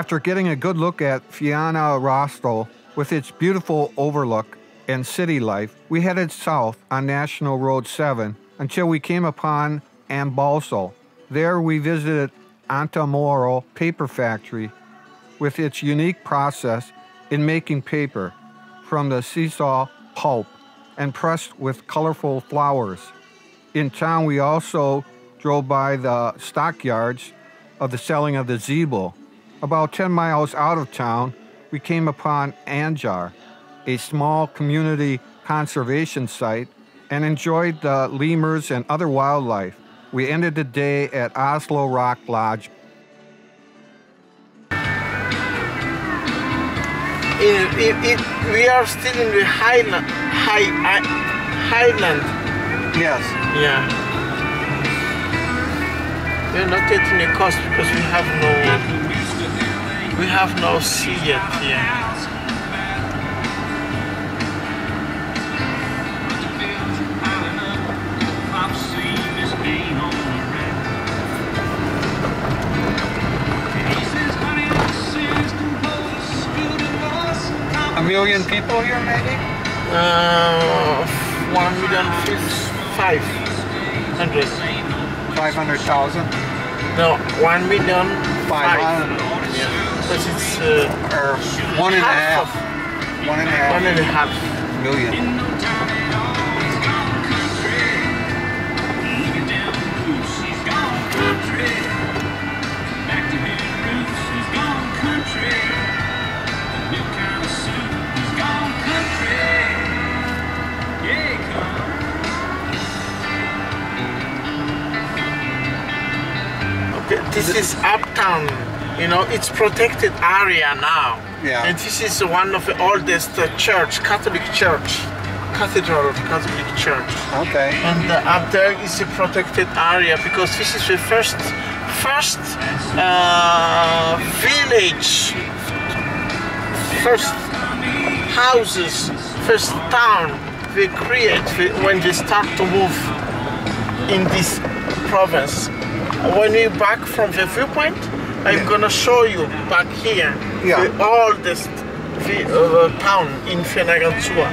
After getting a good look at Fianarantsoa with its beautiful overlook and city life, we headed south on National Road 7 until we came upon Ambalavao. There we visited Antaimoro Paper Factory with its unique process in making paper from the sisal pulp and pressed with colorful flowers. In town, we also drove by the stockyards of the selling of the zebu. About 10 miles out of town, we came upon Anjaha, a small community conservation site, and enjoyed the lemurs and other wildlife. We ended the day at Isalo Rock Lodge. In, in, in, we are still in the highland, high, hi- highland. Yes. Yeah. We're not yet in the coast because we have no, we have no sea yet here. A million people here, maybe? Uh, one million fif- five hundred. 500,000? No, one million Five five. Because it's uh, Or one and a half half. One and a half one and a half. million. Okay, this is uptown. You know, it's protected area now. Yeah. And this is one of the oldest uh, church, Catholic church, cathedral of Catholic church. Okay. And uh, up there is a protected area because this is the first, first uh, village, first houses, first town they create when they start to move in this province. When we back from the viewpoint, I'm gonna show you back here Yeah. the oldest vi- uh, town in Fianarantsoa,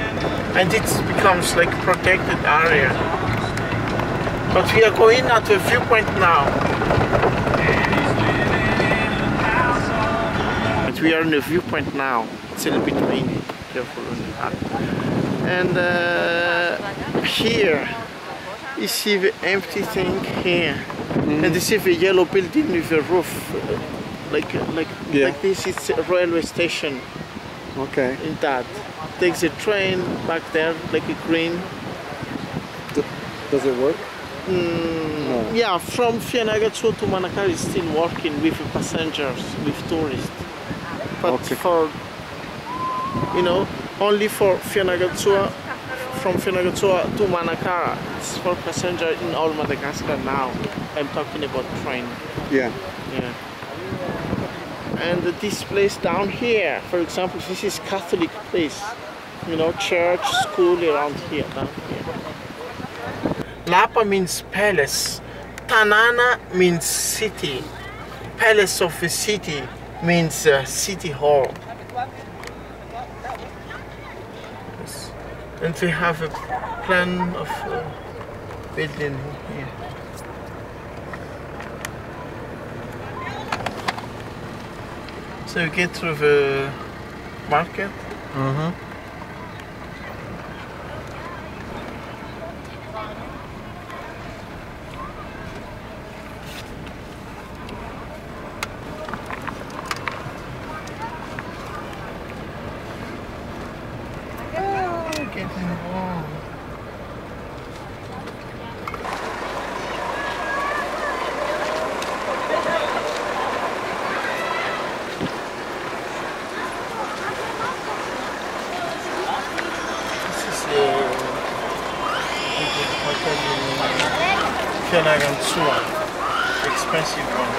and it becomes like protected area. But we are going at a viewpoint now. But we are in the viewpoint now. It's a little bit windy. Careful on the hat. And uh, here, you see the empty thing here, and you see the yellow building with a roof, like like Yeah. like this. It's a railway station Okay. in that. Takes a train back there, like a green. Does it work? Mm, Yeah, from Fianarantsoa to Manakar is still working with passengers, with tourists. But Okay. for, you know, only for Fianarantsoa, from Fianarantsoa to Manakara, it's for passenger in all Madagascar now. I'm talking about train. Yeah. Yeah. And this place down here, for example, this is Catholic place. You know, church, school around here, down here. Lapa means palace. Tanana means city. Palace of the city means uh, city hall. And we have a plan of uh, building here. So you get through the market. Mm-hmm. Oh, getting warm. This is a big hotel in Fianarantsoa. Expensive one.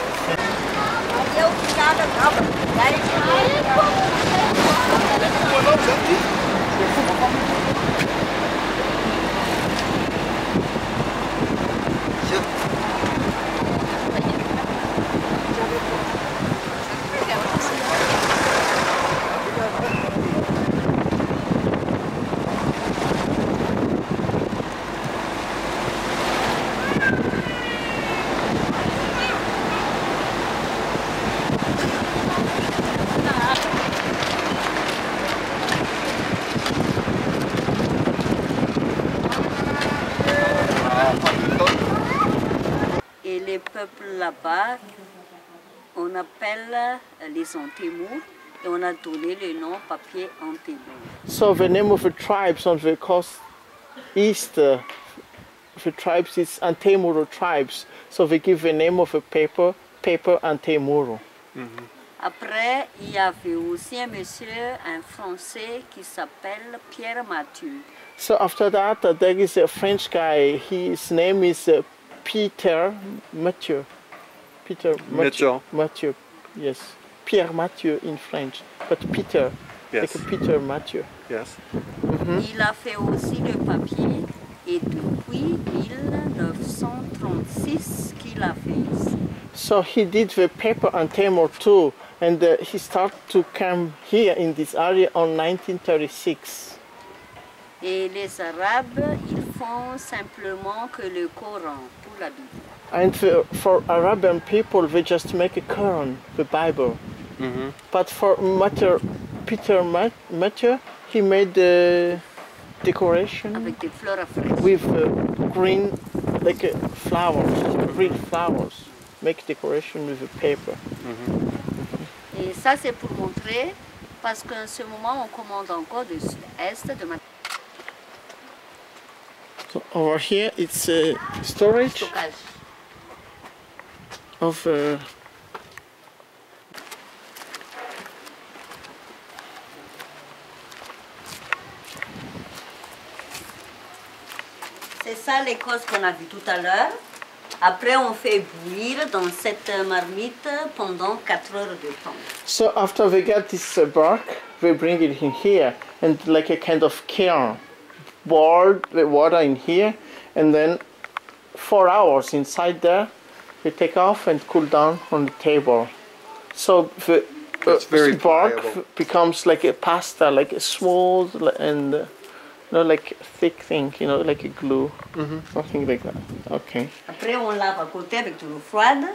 les peuples là-bas, on appelle euh, les antémours et on a donné le nom papier antémour. So the name of the tribes on the coast east, uh, the tribes is Antemuro tribes. So they give the name of the paper, paper Antemuro. Après, il y avait aussi un monsieur, un Français qui s'appelle Pierre Mathieu. So after that, uh, there is a French guy. His name is uh, Peter Mathieu. Peter Mathieu. Mathieu. Yes, Pierre Mathieu in French, but Peter, Yes. like Peter Mathieu. Yes. Il a fait aussi le papier et depuis 1936 qu'il a fait ici. So he did the paper on Timor too, and uh, he started to come here in this area on 1936. Et les Arabes, ils font simplement que le Coran pour la Bible. And for, for Arabian people, they just make a Quran, the Bible. But for Mathieu, Peter Ma- Mathieu, he made the decoration Avec des fleurs à fraises. with uh, green, like uh, flowers, green flowers. Make decoration with the paper. Et ça, c'est pour montrer, parce qu'en ce moment, on commande encore de sud-est, de ma- So over here, it's uh, storage stockage. of. C'est ça l'écosse qu'on a vu tout à l'heure. Après, on fait bouillir dans cette marmite pendant 4 heures de temps. So after they get this bark, they bring it in here and like a kind of kiln, boil the water in here, and then four hours inside there, we take off and cool down on the table. So the uh, very bark pliable. becomes like a pasta, like a smooth and uh, no like thick thing, you know, like a glue, something like that. Okay. Après, on lave à côté avec de l'eau froide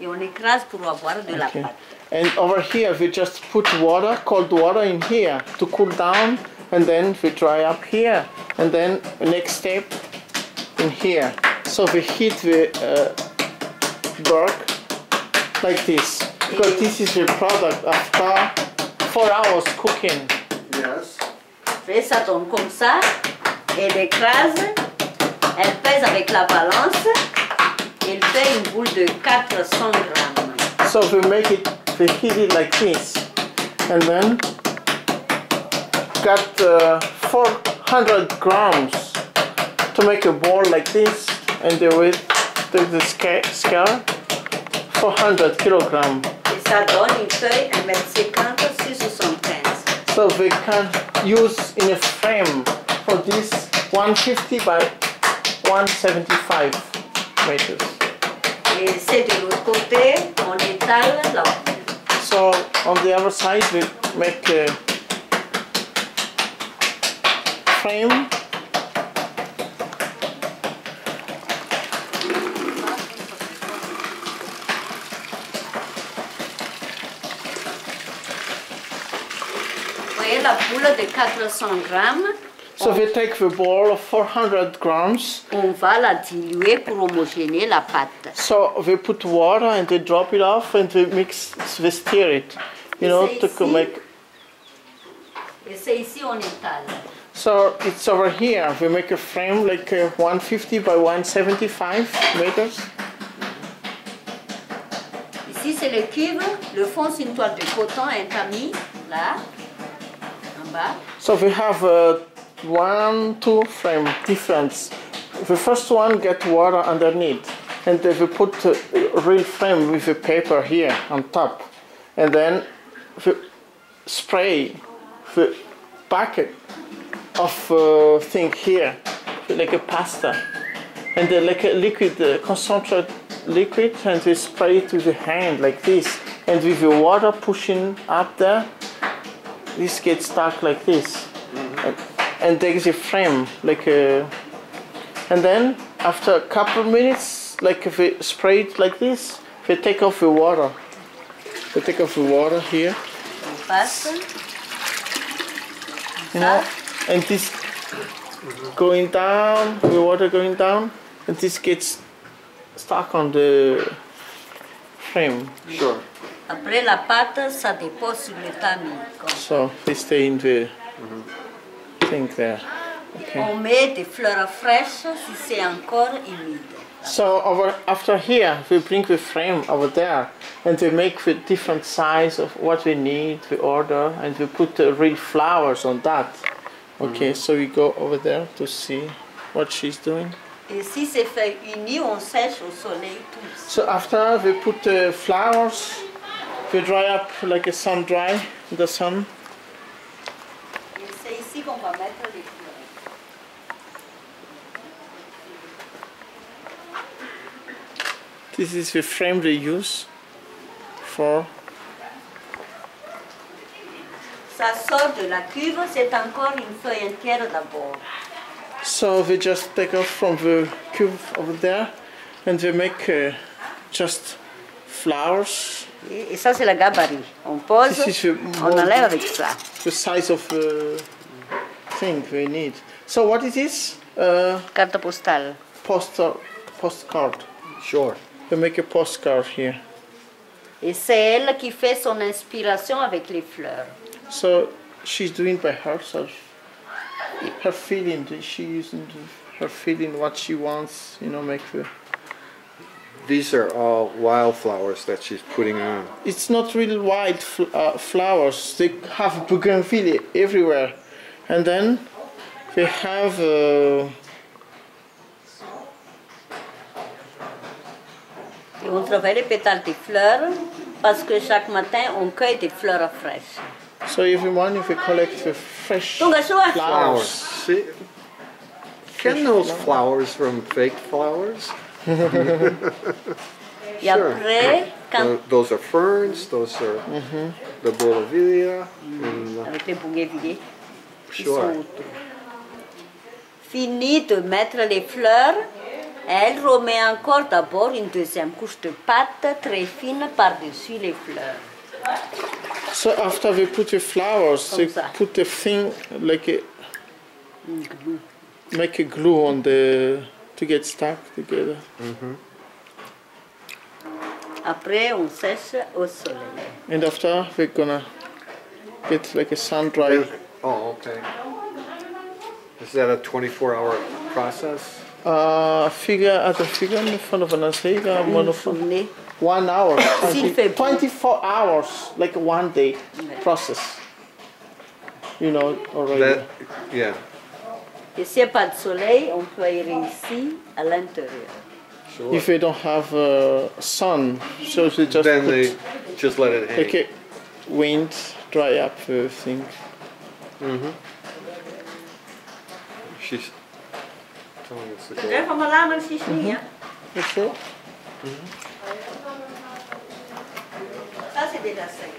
et on écrase pour avoir de la Okay. pâte. And over here, we just put water, cold water in here to cool down, and then we dry up here. And then next step in here. So we heat the uh, bark like this. Because this is the product after four hours cooking. Après, ça tombe comme ça, elle écrase, elle pèse avec la balance, elle fait une boule de 400 grammes. So we make it, we heat it like this. And then got uh, 400 grams to make a ball like this. And the weight, the, the sca- scale, 400 kilograms. Et ça donne une feuille 1m50 sur 75. So we can use in a frame for this 150 by 175 meters. Eh, Et c'est de l'autre côté, on étale la So on the other side we make a frame. La boule de 400 grammes, So we take the ball of 400 grams. on va la diluer pour homogénéer la pâte. So we put water and they drop it off and we mix, we stir it, you know, to co- make. Et c'est ici on étale. So it's over here. We make a frame like uh, 150 by 175 meters. Ici c'est le cuve, le fond c'est une toile de coton, un tamis, là, bas. So we have uh, one, two frame difference. The first one get water underneath, and then we put a real frame with a paper here on top, and then we spray the bucket of uh, thing here, like a pasta, and then like a liquid, uh, concentrate liquid, and we spray it with the hand like this, and with the water pushing up there, this gets stuck like this and, and there is a frame like a and then after a couple minutes like if we spray it like this we take off the water we take off the water here you know and this going down the water going down and this gets stuck on the frame. Sure. Après la pâte, ça dépose sur le tamis. So they stay in the mm-hmm, thing there. Okay. On met des fleurs fraîches si c'est encore humide. So over after here, we bring the frame over there, and we make the different size of what we need. We order, and we put the real flowers on that. Okay, mm-hmm. so we go over there to see what she's doing. Et si c'est fait uni, on sèche au soleil tous. So after we put the flowers, we dry up like a sun dry in the sun. C'est ici qu'on va mettre les fleurs. This is the frame they use for. Ça sort de la cuve, c'est encore une feuille entière d'abord. So we just take off from the cube over there, and we make uh, just flowers Et, et ça, c'est la gabarit. On pose, This is a on mold. enlève avec ça. the size of the thing we need. So what is this? Uh, Carte postale. poster, postcard. Sure. We make a postcard here. Et c'est elle qui fait son inspiration avec les fleurs. So she's doing by herself. Her feeling, she using her feeling what she wants, you know, make the. These are all wildflowers that she's putting on. It's not really wild fl- uh, flowers. They have bougainvillea everywhere, and then we have. Uh, Et on travaille les pétales des fleurs parce que chaque matin, on cueille des fleurs fraîches. So every morning we collect the fresh Donc, à choix. Flowers. flowers. See? Can those flowers from fake flowers? Et après, quand, Tho- Those are ferns, those are the bougainvillea. And, uh, avec les bougainvilliers, sure. Fini de mettre les fleurs, elle remet encore d'abord une deuxième couche de pâte très fine par-dessus les fleurs. So after we put the flowers, we Comme ça. put the thing like a make a glue on the to get stuck together. Après, on sèche au soleil. And after we're gonna get like a sun dry. Oh, okay. Is that a 24 hour process? Uh, figure at the figure in front of an Asega, one of one hour, 20, 24 hours, like a one day process. You know already. That, yeah. Et s'il n'y a pas de soleil, on peut aller ici, à l'intérieur. Sure. if we don't have uh, sun, so we just then they just let it hang. like a wind dry up the thing. Mm-hmm. She's telling us to Je go. vais van mijn lamen niet, hè? That's it. Ça, c'est déjà sec.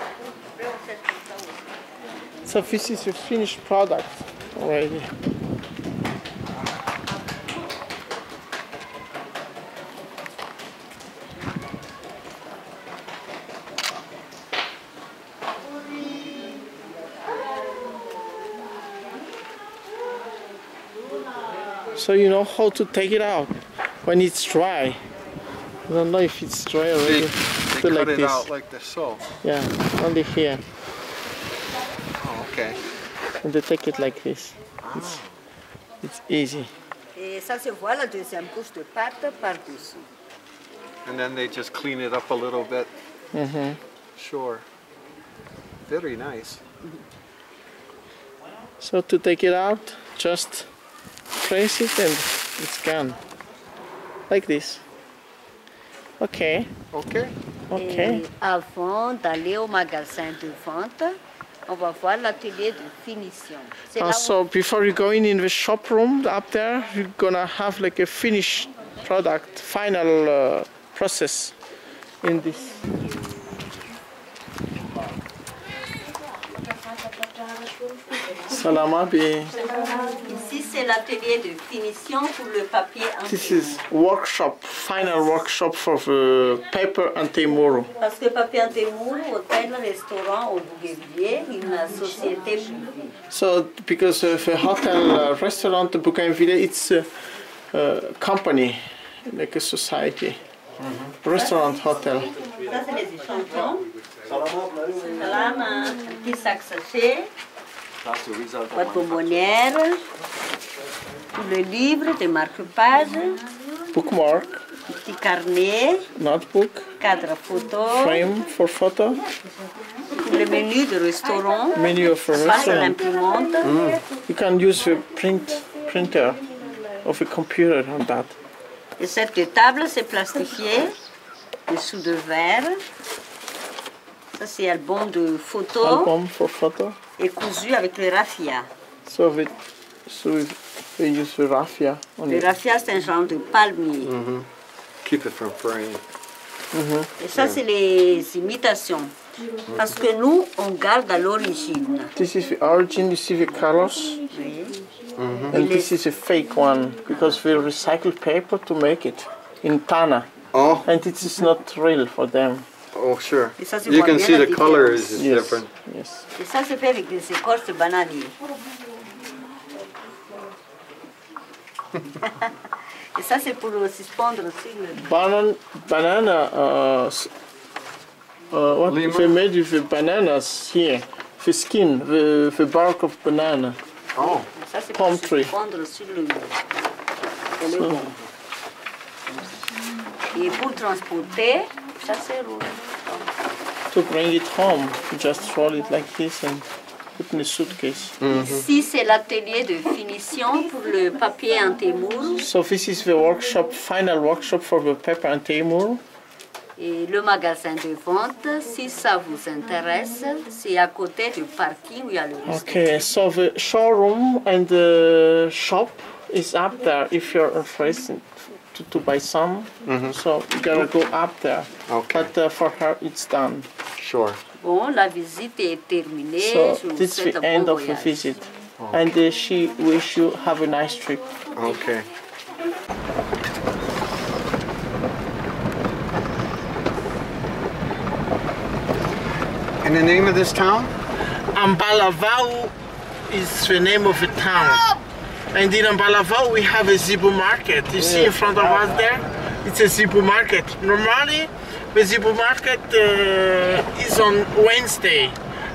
Après, on sèche tout ça aussi. So this is a finished product already. So you know how to take it out when it's dry. I don't know if it's dry They, already. they Do cut like it this. out like this, so. Yeah, only here. Okay. And they take it like this. It's, it's easy. Et ça se voit la deuxième couche de pâte par-dessus. And then they just clean it up a little bit. Mm-hmm. Sure. Very nice. So to take it out, just press it and it's gone. Like this. Okay, Okay. okay. Et avant d'aller au magasin de vente, on va voir l'atelier de finition. Also, before you go in in the shop room up there, you're gonna have like a finished product, final uh, process in this. Salam abi. Ici, c'est l'atelier de finition pour le papier This anti is workshop, final workshop for the paper and temuru. Parce que Papier Antemour, hôtel, restaurant au Bougainvilliers, une société privée. So because of a hotel, uh, restaurant, Bougainville, it's a, a company, like a society. Restaurant, hotel. Ça, c'est les échantillons. Salam, un petit sac sachet, boîte bonbonnière, tout le livre, des marque-pages, Bookmark, petit carnet, notebook, cadre photo, frame for photo, le menu de restaurant, menu of a restaurant. l'imprimante. You can use the print printer of a computer on that. Et cette table, c'est plastifié, dessous de verre. Ça, c'est album de photos Album for photo. et cousu avec le raffia. So we, so we, we use the raffia on Le it. raffia, c'est un genre de palmier. Keep it from fraying. Et ça, c'est les imitations. Parce que nous, on garde à l'origine. This is the origin, you see the colors, vous voyez. and this is a fake one because we recycle paper to make it in Tana, Oh, and it is not real for them. Oh, sure. Et ça, c'est You can see the color is Yes, different. yes. Et ça, c'est fait avec des écorces de bananier. Et ça, c'est pour suspendre aussi le... Banan, banana, uh, s- uh, what Lima? they made with bananas here, the skin, the, the bark of banana. Oh, Ça, c'est Palm pour tree. suspendre sur le, So- bon. Et pour transporter, ça c'est rouge. To bring it home, you just roll it like this and put in a suitcase. Ici, c'est l'atelier de finition pour le papier en témour. So this is the workshop, final workshop for the pepper and Timur. Et le magasin de vente, si ça vous intéresse, c'est à côté du parking où il y a le restaurant. Okay, so the showroom and the shop is up there if you're interested to, to buy some. So you gotta go up there. Okay. But uh, for her, it's done. sure. Bon, la visite est terminée. So Je this is the end bon of the voyage. visit. And uh, she wish you have a nice trip. Okay. And the name of this town? Ambalavao is the name of the town. And in Ambalavao we have a Zebu market. You see in front of us there? It's a Zebu market. Normally the Zebu market uh, is on Wednesday.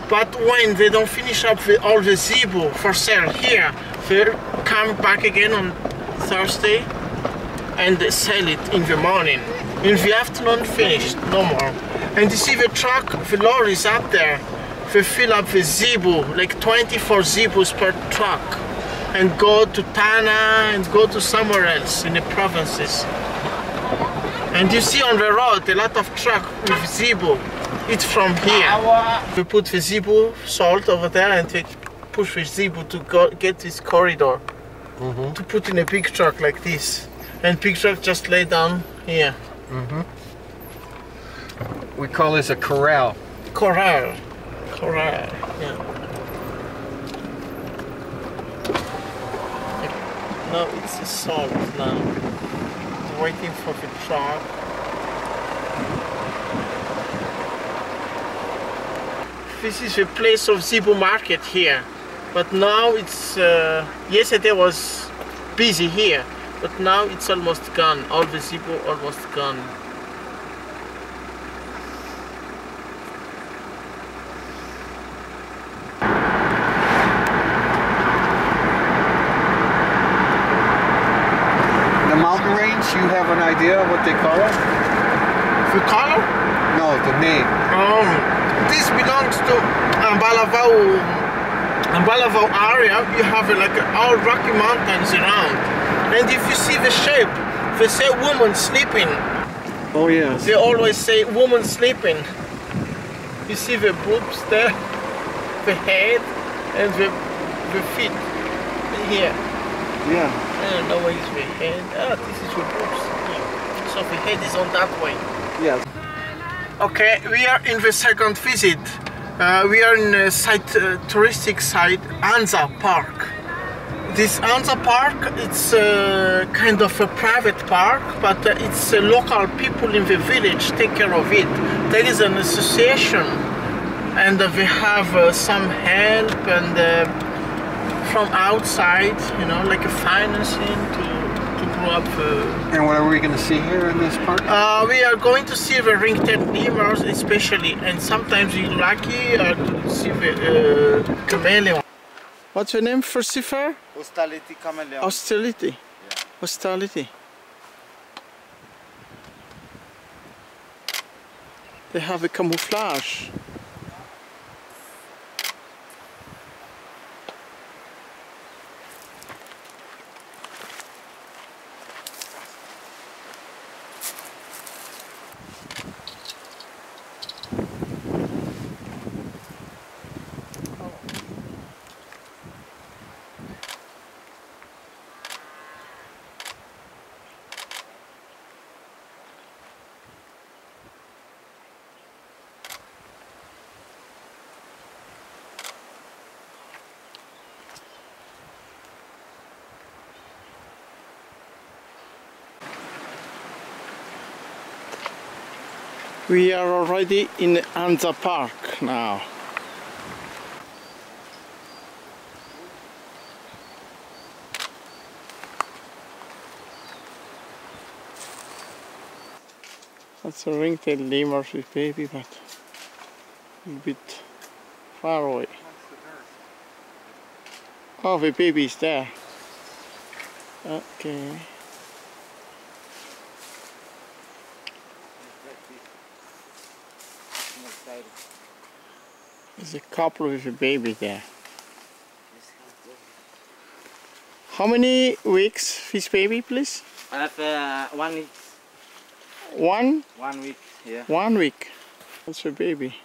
But when they don't finish up the, all the Zebu for sale here, they come back again on Thursday and sell it in the morning. In the afternoon, finished, no more. And you see the truck, the lorries up there, they fill up the zebu, like 24 zebus per truck, and go to Tana and go to somewhere else in the provinces. And you see on the road a lot of truck with zebu. It's from here. We put the zebu salt over there and we push the zebu to go, get this corridor mm-hmm. to put in a big truck like this. And big truck just lay down here. Mm-hmm. We call this a corral. Corral. Corral. Yeah. No, it's a salt now. Waiting for the truck. This is the place of Zebu market here. But now it's, uh, yesterday was busy here. But now it's almost gone. All the Zebu almost gone. The mountain range, you have an idea what they call? The color? No, the name. Um, this belongs to Ambalavao, Ambalavao area. You have like all rocky mountains around. And if you see the shape, they say woman sleeping. Oh, yes. They always say woman sleeping. You see the boobs there, the head, and the, the feet here. Yeah. I don't know where is the head. Ah, this is your boobs. Here. So the head is on that way. Yes. Okay, we are in the second visit. Uh, we are in a site, uh, touristic site, Anja Park. This Anja Park, it's uh, kind of a private park, but uh, it's uh, local people in the village take care of it. There is an association, and uh, we have uh, some help and uh, from outside, you know, like a financing to to grow up. Uh, And what are we going to see here in this park? uh, we are going to see the ring-tailed lemurs especially, and sometimes we're lucky uh, to see the uh, chameleon. What's your name, for Furcifer? Hostility chameleon. Hostility. Hostility. They have a camouflage. We are already in Anja Park now. That's a ringtail lemur with baby, but a bit far away. Oh, the baby is there. Okay. There's a couple with a baby there. How many weeks this baby, please? I have uh, one week. One, One week. Yeah. one week. That's a baby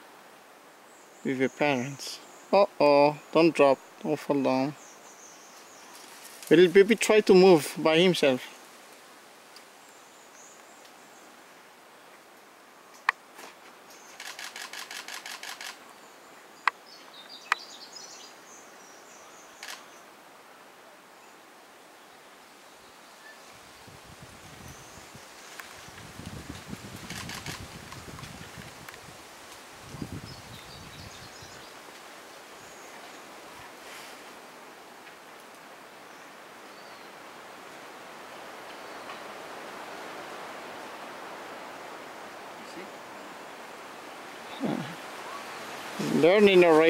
with your parents. Uh oh, don't drop, don't fall down. Will baby try to move by himself?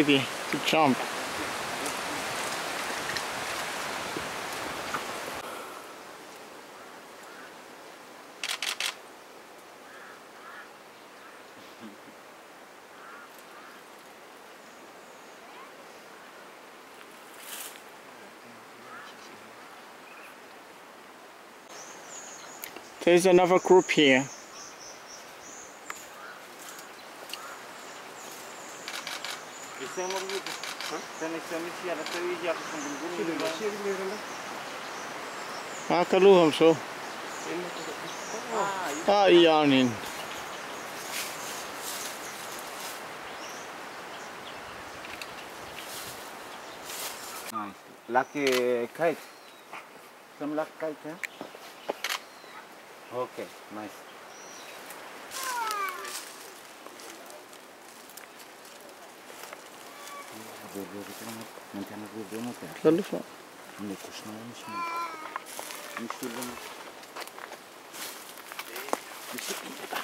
To jump. There's another group here. Isang mo dito. Sa next time siya na tayo siya sa bungun. Ah, kaluham so. Ah, iyanin. Nice. Lucky kite. Some luck kite, huh? Okay, nice. Lalu fa. Ne kuşnamış mı? Müştürlü mü? Müştürlü mü?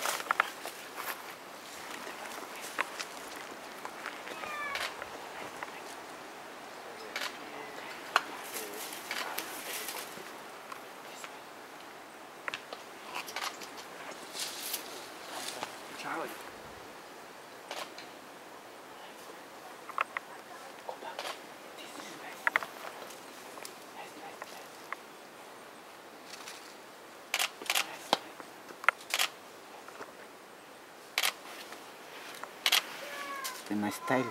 nice tail.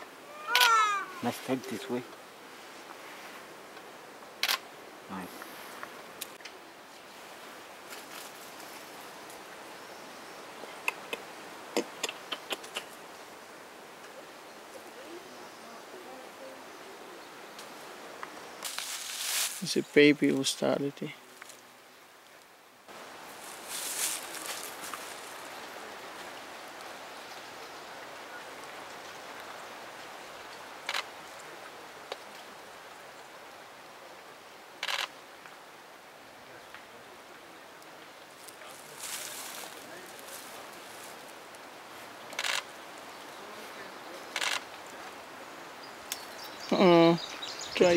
Nice tail this way. Nice. It's a baby Who started it?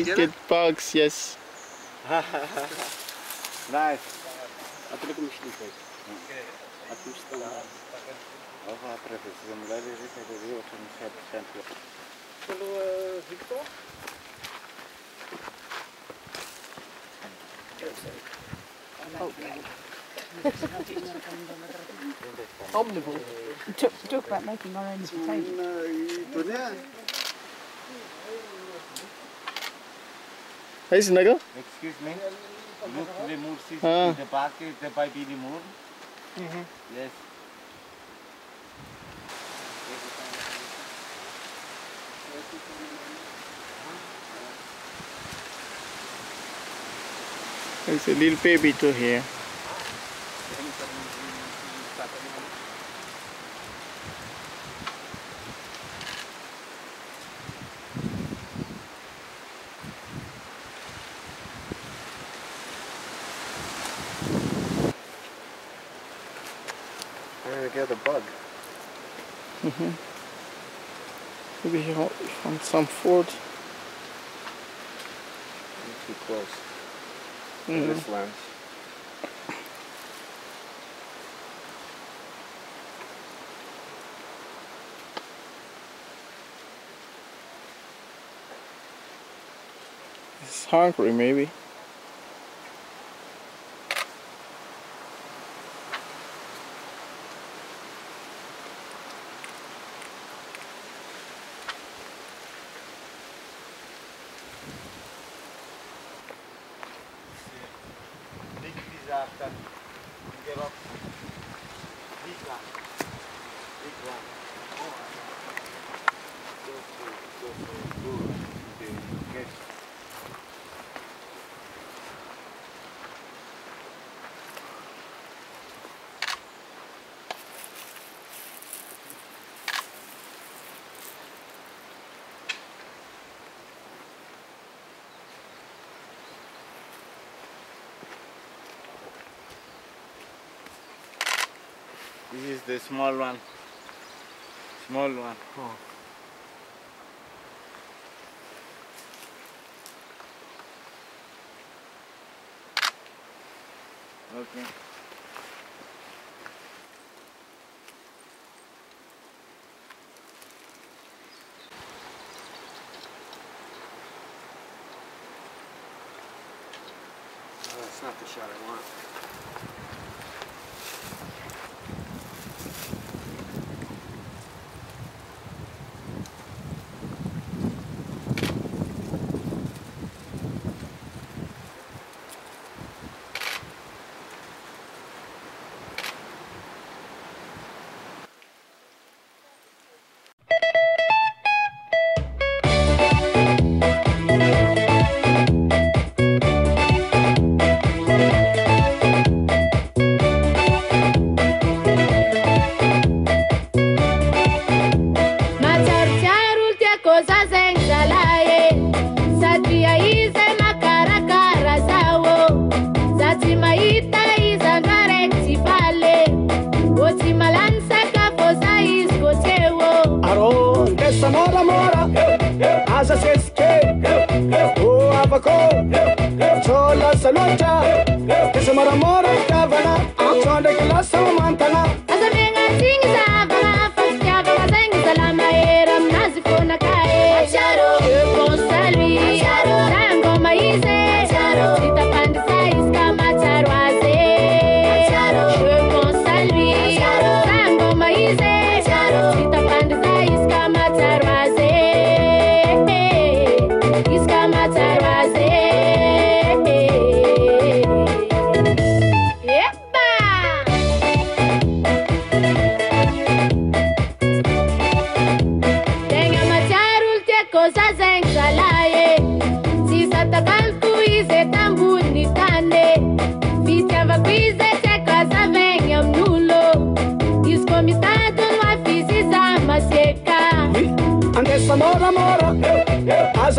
Try to get bugs, yes. Nice. Atele cum știi pe Ova trebuie să mă lege zice de eu să nu se întâmplă. Acolo Victor? Omnivore. Talk, talk about making our own potatoes. Tunea? Hai să negă? Excuse me. Look the more Ah. in the back the baby the more. Yes. There's a little baby too here. I'm gonna get a bug. Maybe he found some food. Too close. Mm. This lens. He's hungry, maybe. This is the small one. Small one. Oh. Okay. that's not the shot I want. namora. Mas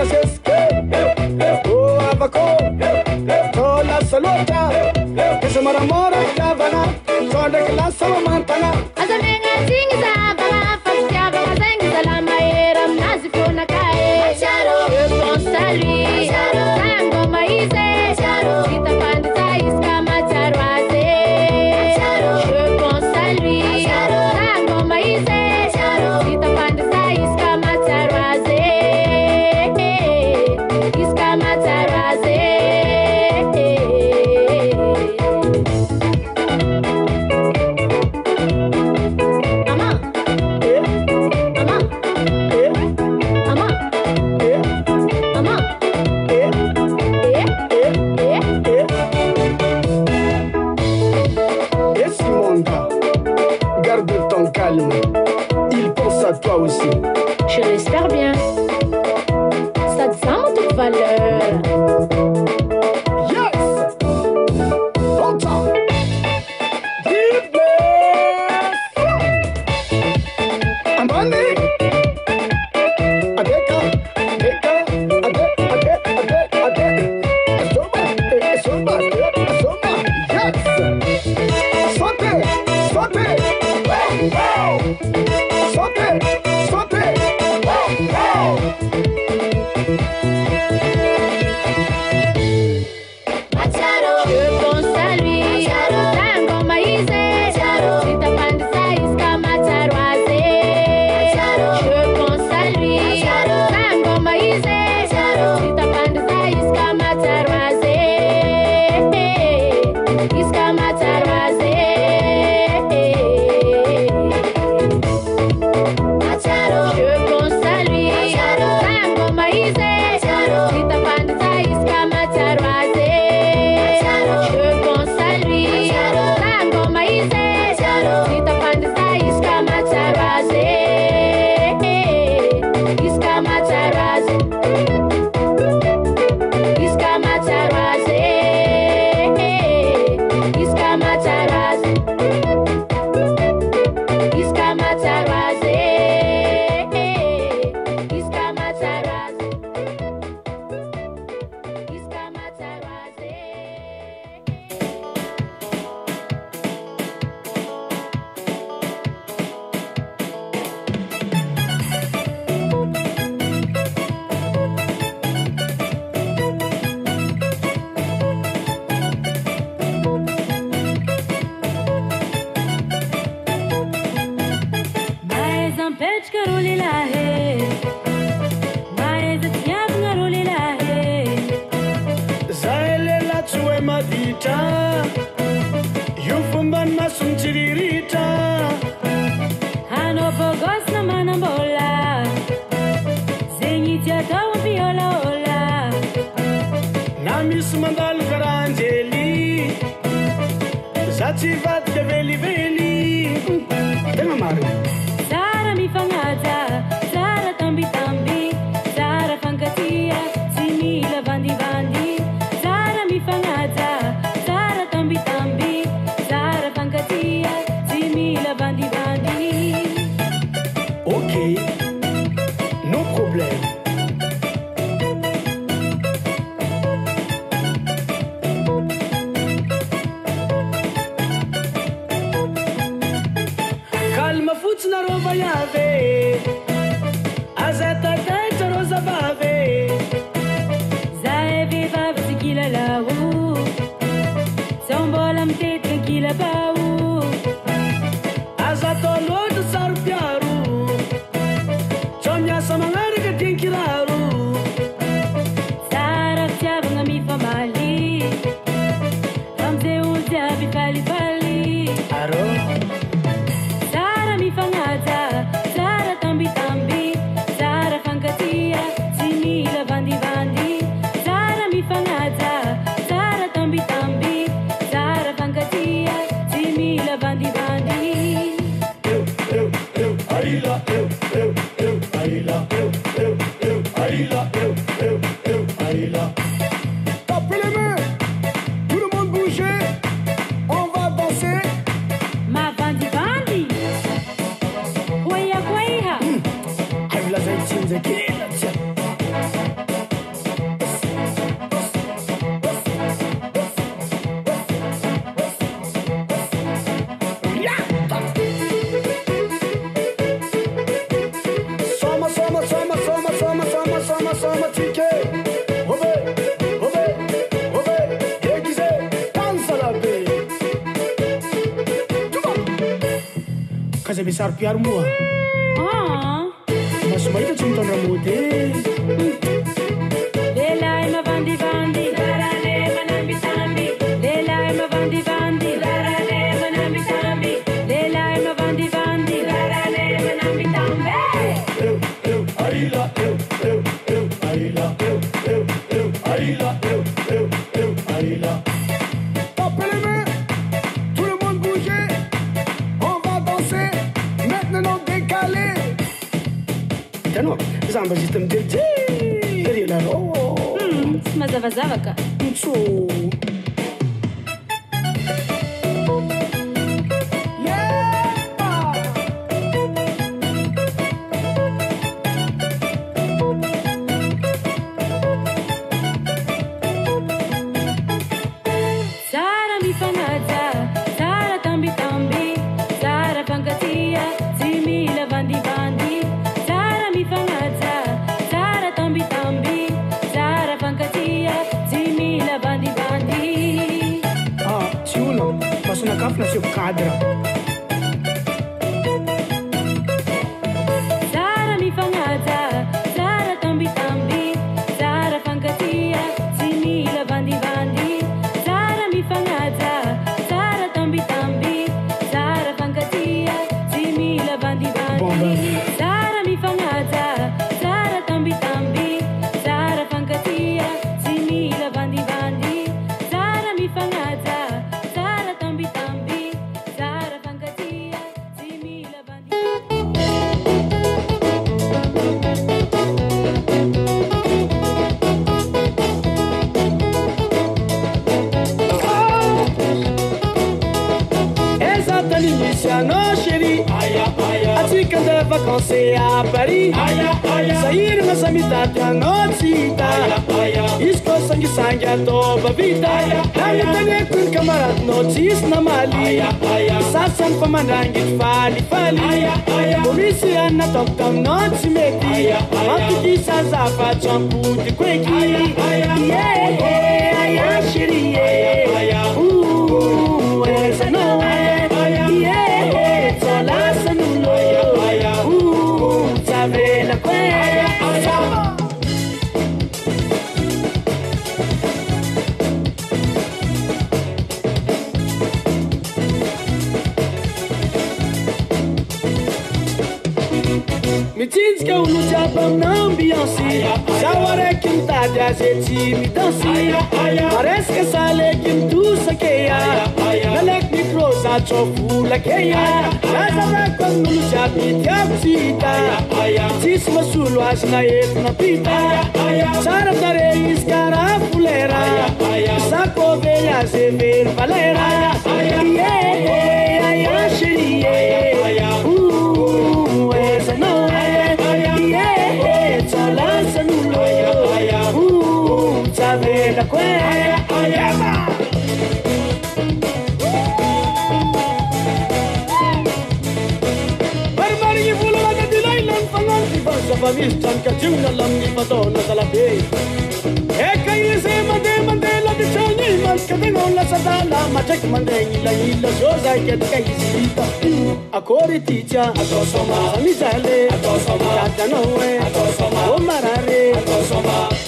jiatao ampiolaola. Na misy mandalo karanjely za tsy vadika velively. Tegna mari zara mifagnaja zara tambitamby zara fankatia tsy mila sary-piaro moa samba juste amidej ery anarô tsy mazavazavaka. Mitso vita nanotaneko ny kamaradinao tsisy namaly sasany fa mandrangitry falifaly mbo misy anina ataoko taminao tsy mety mampikisa zava tsampodiko eky Yeah, aya chéri mitsinjika olo jiaby amina ambiansy zaho araiky mitady azy e tsy midansy maresaka saleky mitosakea nalaiky micro za tsao volakeya nazavako amin'olo jiaby tiako tsy hita tsisy masolo azy na tsara tare izy karaha folera sako very azy very valera Yeah, chérie tsavelako e marimarigny vola magadilay lany fagnano fazava misy tranokadiona lamin'ny fataona zalabe eka izy mandeha mandeha lavitrany malika tegna olo lasadala matraiky mandeha gnilagila zo za ketika izy hita akory titya samizale dadanao e o marare akory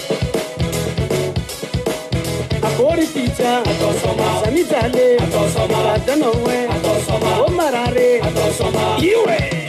titya samizale dadanao e o marare. Io e